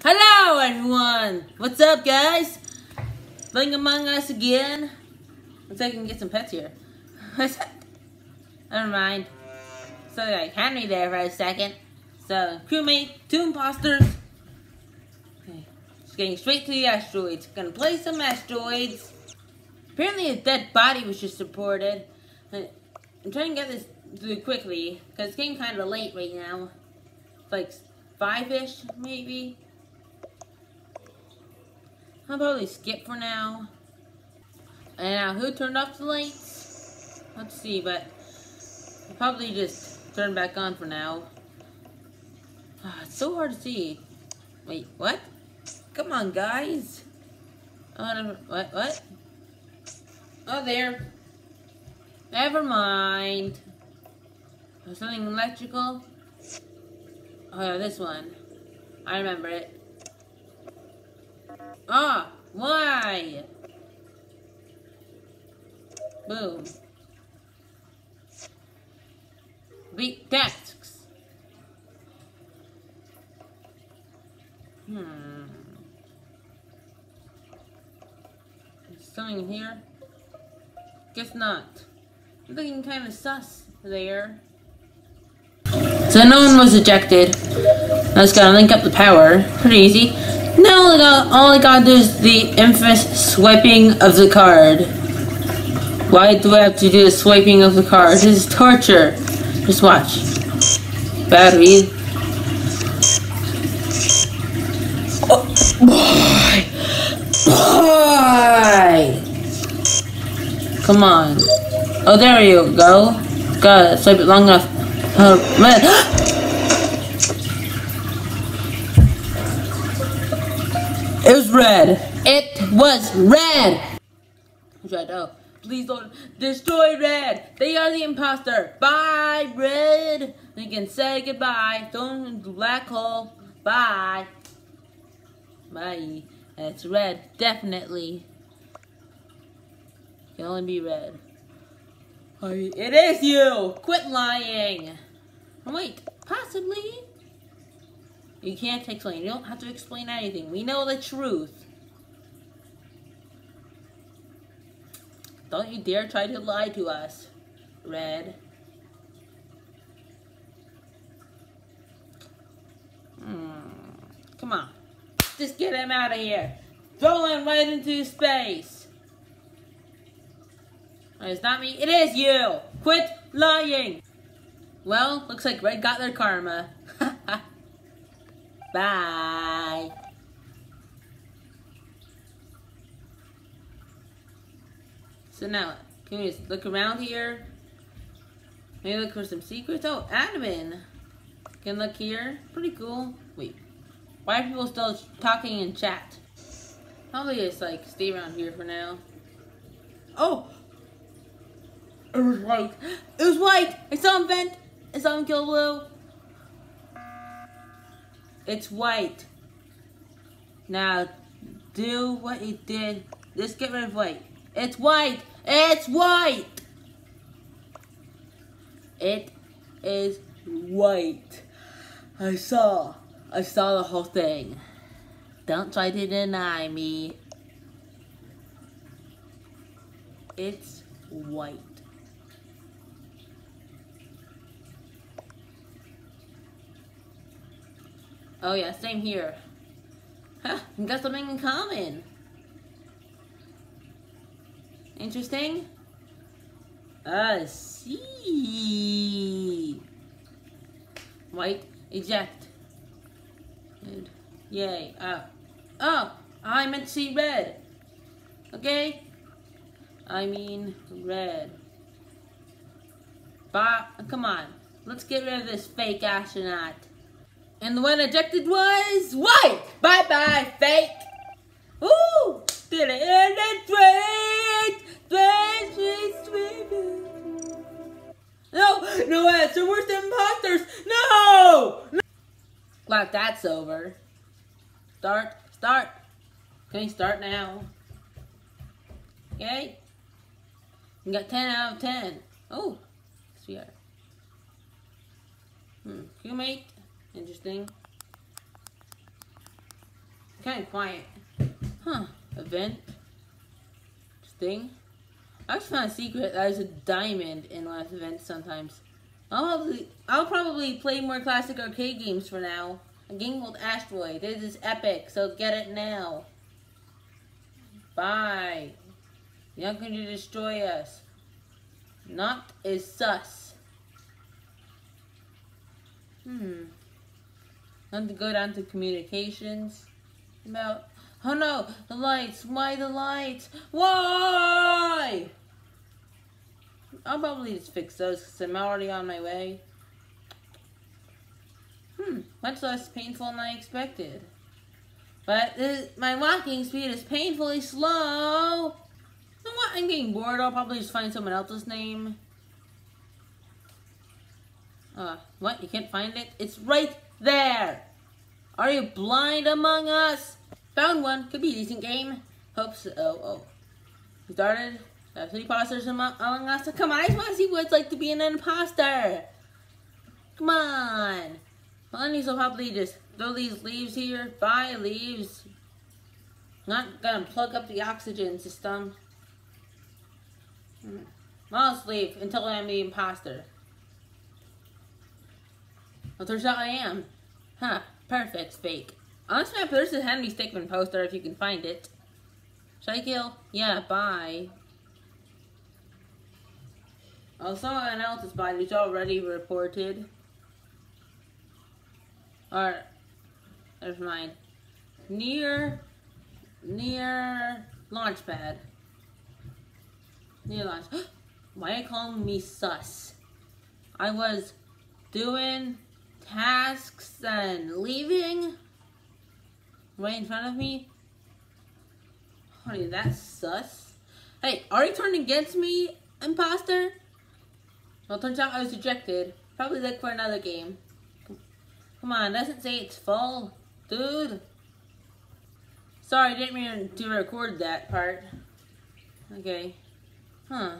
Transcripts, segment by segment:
Hello, everyone! What's up, guys? Playing Among Us again. See if I can get some pets here. Never mind. So, like, Henry there for a second. So, crewmate, two imposters. Okay, just getting straight to the asteroids. Gonna play some asteroids. Apparently, a dead body was just reported. I'm trying to get this through quickly, because it's getting kind of late right now. It's like five-ish, maybe. I'll probably skip for now. And now, who turned off the lights? Let's see, but I'll probably just turn back on for now. Ah, it's so hard to see. Wait, what? Come on, guys. Oh, what, what? Oh, there. Never mind. Oh, something electrical? Oh, yeah, this one. I remember it. Ah, why? Boom. Beat tasks. Hmm. something in here? Guess not. Looking kind of sus there. So no one was ejected. I just gotta link up the power. Pretty easy. Now all I, got, is the infamous swiping of the card. Why do I have to do the swiping of the card? This is torture. Just watch. Battery. Oh, boy! Boy! Come on. Oh, there you go. Gotta swipe it long enough. Oh, man. It was red. It was red. Red. Oh, please don't destroy red. They are the imposter. Bye, red. You can say goodbye. Don't black hole. Bye. Bye. It's red. Definitely. It Can only be red. It is you. Quit lying. Wait. Possibly. You can't explain. You don't have to explain anything. We know the truth. Don't you dare try to lie to us, Red. Hmm. Come on. Just get him out of here. Throw him right into space. It's not me. It is you. Quit lying. Well, looks like Red got their karma. Bye. So now, can we just look around here? Maybe look for some secrets? Oh, admin. Can look here. Pretty cool. Wait. Why are people still talking in chat? Probably just like stay around here for now. Oh! It was white. It was white! I saw him vent! I saw him kill blue. It's white. Now, do what you did. Just get rid of white. It's white. It's white. It is white. I saw. I saw the whole thing. Don't try to deny me. It's white. Oh yeah, same here. Huh, we got something in common. Interesting? I see. White, eject. Good. Yay. Oh. Oh, I meant to see red. Okay? I mean red. But, come on. Let's get rid of this fake astronaut. And the one ejected was white. Bye bye, fake. Ooh, did it end sweet, sweet, sweet. No, no answer. We're the imposters. No. no. Glad that's over. Start, start. Can you start now? Okay. You got 10 out of 10. Oh, are. Hmm, crewmate. Interesting. kind of quiet. Huh. Event. Thing. I just found a secret that there's a diamond in last event sometimes. I'll probably, I'll probably play more classic arcade games for now. A game called Asteroid. This is epic, so get it now. Bye. You're not going to destroy us. Not is sus. Hmm. Time to go down to communications. About Oh no, the lights. Why the lights? Why? I'll probably just fix those because I'm already on my way. Hmm, much less painful than I expected. But this, my walking speed is painfully slow. I'm getting bored. I'll probably just find someone else's name. Uh, what? You can't find it? It's right there. Are you blind among us? Found one. Could be a decent game. Hope so. Oh, oh. Started. Uh, three imposters among us. Come on, I just want to see what it's like to be an imposter. Come on. Well, will probably just throw these leaves here. Bye, leaves. Not gonna plug up the oxygen system. Hmm. I'll leave until I'm the imposter. Well, turns out I am. Huh. Perfect. Fake. On this map, there's a Henry Stickmin poster if you can find it. Should I kill? Yeah, bye. Oh, someone else's body's already reported. Alright. There's mine. Near, near launch pad. Near launch. Why are you calling me sus? I was doing tasks and leaving right in front of me. Honey, that's sus. Hey, are you turning against me, imposter? Well, turns out I was ejected. Probably look for another game. Come on, doesn't say it's full. Dude. Sorry, didn't mean to record that part. Okay. Huh.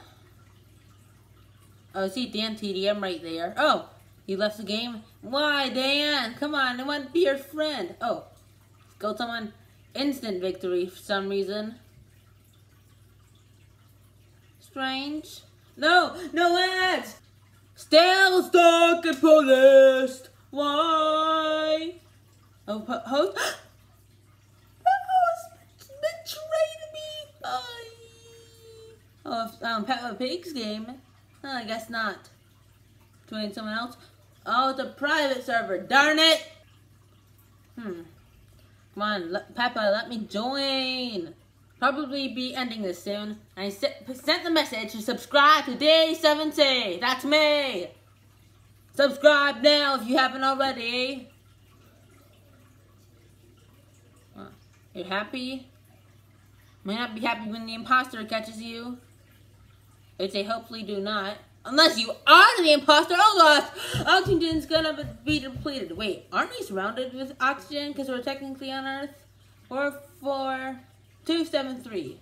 Oh, see Dan TDM right there. Oh, you left the game? Why, Dan? Come on, I want to be your friend. Oh, Go someone instant victory for some reason. Strange. No, no ads! Still stuck and polished. Why? Oh, host. host betrayed me. Bye. Oh, um, Peppa Pig's game. Oh, I guess not. Join someone else. Oh, it's a private server. Darn it. Hmm. Come on, let, Peppa, let me join. Probably be ending this soon. I sent the message to subscribe to Day 70. That's me. Subscribe now if you haven't already. You're happy? May not be happy when the imposter catches you. I'd say hopefully do not. Unless you are the imposter. Oh gosh, oxygen's gonna be depleted. Wait, aren't we surrounded with oxygen because we're technically on Earth? Or for 273.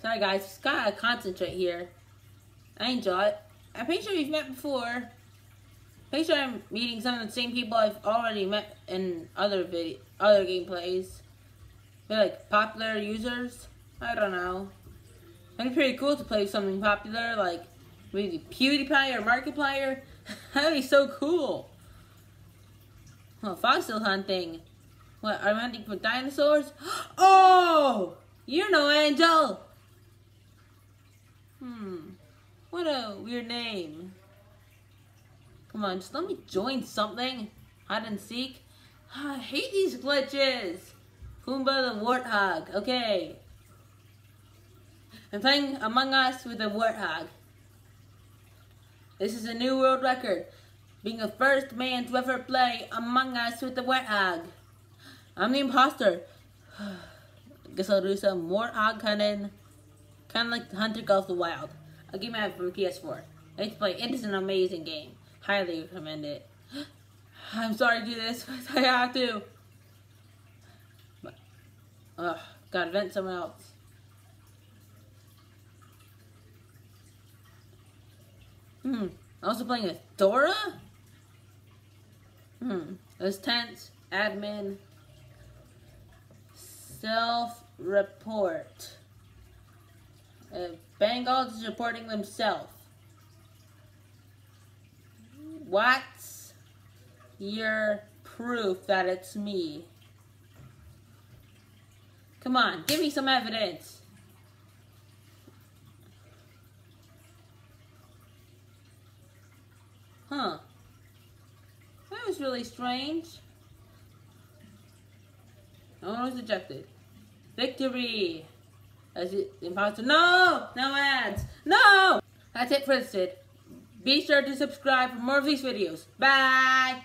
Sorry guys, just gotta concentrate here. I enjoy it. I'm pretty sure we've met before. Pretty sure I'm meeting some of the same people I've already met in other video, other gameplays. They're like popular users. I don't know. It'd be pretty cool to play something popular, like maybe PewDiePie or Markiplier. That'd be so cool. Oh, fossil hunting. What, are we hunting for dinosaurs? Oh! You know Angel! Hmm. What a weird name. Come on, just let me join something. Hide and seek. I hate these glitches. Pumbaa the Warthog. Okay. I'm playing Among Us with a Warthog. This is a new world record. Being the first man to ever play Among Us with the Warthog. I'm the imposter. Guess I'll do some Warthog hunting. Kind of like Hunter Goes the Wild. A game I have from PS4. I used to play. It is an amazing game. Highly recommend it. I'm sorry to do this, but I have to. Ugh, gotta vent somewhere else. Hmm, Also playing as Dora? Hmm. tense. admin, self-report. Uh, is reporting themselves. What's your proof that it's me? Come on, give me some evidence. Huh. That was really strange. No one was ejected. Victory! As it imposter. No! No ads! No! That's it for this vid. Be sure to subscribe for more of these videos. Bye!